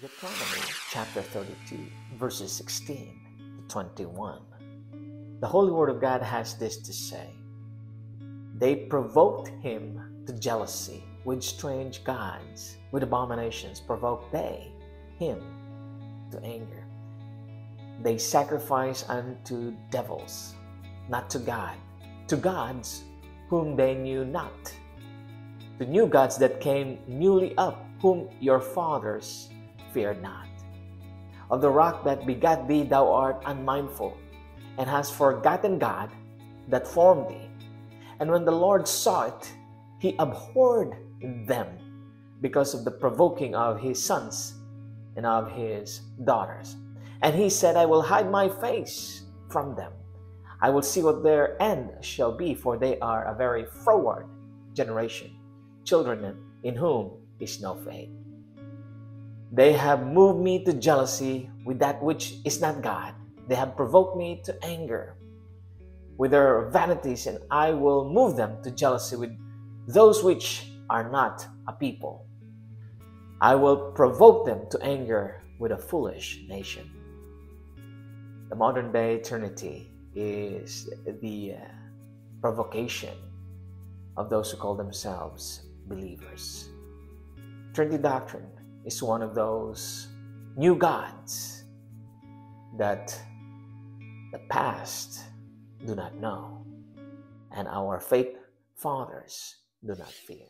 Deuteronomy chapter 32, verses 16 to 21. The Holy Word of God has this to say They provoked him to jealousy with strange gods, with abominations provoked they him to anger. They sacrifice unto devils, not to God, to gods whom they knew not, to new gods that came newly up, whom your fathers fear not. Of the rock that begat thee, thou art unmindful, and hast forgotten God that formed thee. And when the Lord saw it, he abhorred them because of the provoking of his sons and of his daughters. And he said, I will hide my face from them. I will see what their end shall be, for they are a very froward generation, children in whom is no faith. They have moved me to jealousy with that which is not God. They have provoked me to anger with their vanities, and I will move them to jealousy with those which are not a people. I will provoke them to anger with a foolish nation. The modern day Trinity is the uh, provocation of those who call themselves believers. Trinity doctrine is one of those new gods that the past do not know and our faith fathers do not fear.